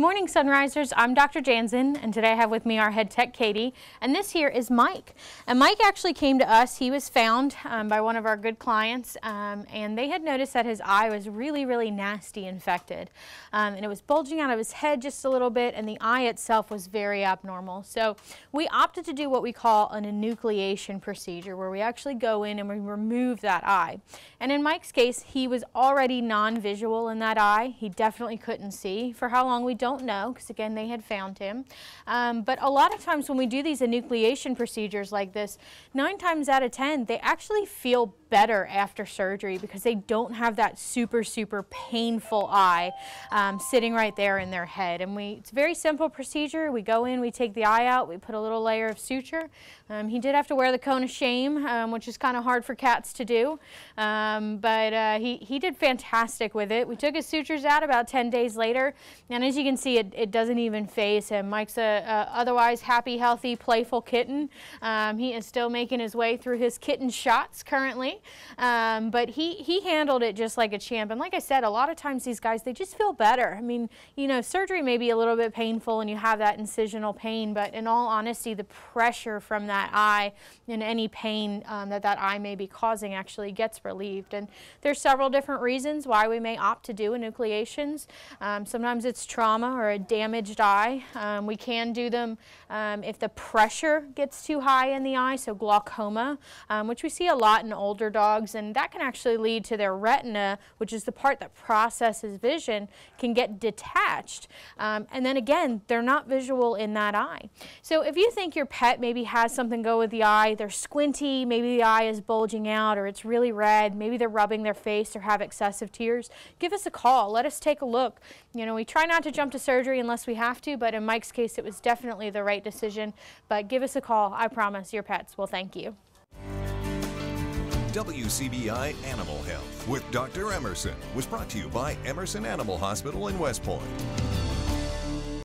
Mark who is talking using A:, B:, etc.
A: Good morning, Sunrisers. I'm Dr. Jansen, and today I have with me our head tech, Katie, and this here is Mike. And Mike actually came to us. He was found um, by one of our good clients, um, and they had noticed that his eye was really, really nasty infected. Um, and it was bulging out of his head just a little bit, and the eye itself was very abnormal. So we opted to do what we call an enucleation procedure, where we actually go in and we remove that eye. And in Mike's case, he was already non-visual in that eye. He definitely couldn't see. For how long we don't know because again they had found him. Um, but a lot of times when we do these enucleation procedures like this, nine times out of 10 they actually feel better after surgery because they don't have that super, super painful eye um, sitting right there in their head. And we, it's a very simple procedure. We go in, we take the eye out, we put a little layer of suture. Um, he did have to wear the cone of shame, um, which is kind of hard for cats to do. Um, but uh, he, he did fantastic with it. We took his sutures out about 10 days later. And as you can see, it, it doesn't even faze him. Mike's a, a otherwise happy, healthy, playful kitten. Um, he is still making his way through his kitten shots currently. Um, but he, he handled it just like a champ. And like I said, a lot of times these guys, they just feel better. I mean, you know, surgery may be a little bit painful and you have that incisional pain, but in all honesty, the pressure from that eye and any pain um, that that eye may be causing actually gets relieved. And there's several different reasons why we may opt to do enucleations. Um, sometimes it's trauma or a damaged eye. Um, we can do them um, if the pressure gets too high in the eye, so glaucoma, um, which we see a lot in older dogs, and that can actually lead to their retina, which is the part that processes vision, can get detached. Um, and then again, they're not visual in that eye. So if you think your pet maybe has something go with the eye, they're squinty, maybe the eye is bulging out or it's really red, maybe they're rubbing their face or have excessive tears, give us a call. Let us take a look. You know, we try not to jump to surgery unless we have to, but in Mike's case, it was definitely the right decision. But give us a call. I promise your pets will thank you.
B: WCBI Animal Health with Dr. Emerson was brought to you by Emerson Animal Hospital in West Point.